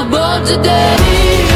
About today